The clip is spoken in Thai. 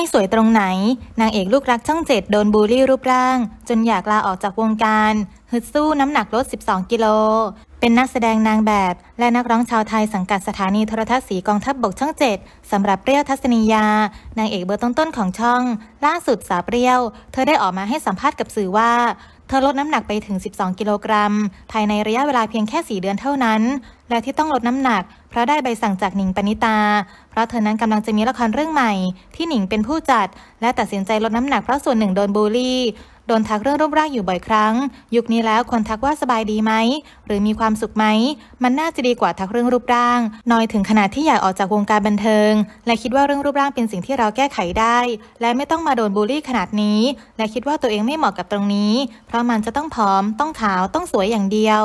ไม่สวยตรงไหน นางเอกลูกรักช่องเจ็ดโดนบูลลี่รูปร่าง จนอยากลาออกจากวงการฮึดสู้น้ำหนักลด 12 กิโล เป็นนักแสดงนางแบบ และนักร้องชาวไทยสังกัดสถานีโทรทัศน์สีกองทัพบบกช่องเจ็ดสำหรับเปรี้ยวทัศนียา นางเอกเบอร์ต้นๆของช่อง ล่าสุดสาวเปรี้ยว เธอได้ออกมาให้สัมภาษณ์กับสื่อว่า เธอลดน้ำหนักไปถึง 12 กิโลกรัม ภายในระยะเวลาเพียงแค่ 4 เดือนเท่านั้น และที่ต้องลดน้ำหนัก เพราะได้ใบสั่งจากหนิงปณิตา เพราะเธอนั้นกำลังจะมีละครเรื่องใหม่ ที่หนิงเป็นผู้จัด และตัดสินใจลดน้ำหนักเพราะส่วนหนึ่งโดนบูลลี่ โดนทักเรื่องรูปร่างอยู่บ่อยครั้ง ยุคนี้แล้วคนทักว่าสบายดีไหม หรือมีความสุขไหม มันน่าจะดีกว่าทักเรื่องรูปร่าง น้อยถึงขนาดที่อยากออกจากวงการบันเทิง และคิดว่าเรื่องรูปร่างเป็นสิ่งที่เราแก้ไขได้ และไม่ต้องมาโดนบูลลี่ขนาดนี้ และคิดว่าตัวเองไม่เหมาะกับตรงนี้ เพราะมันจะต้องผอม ต้องขาว ต้องสวยอย่างเดียว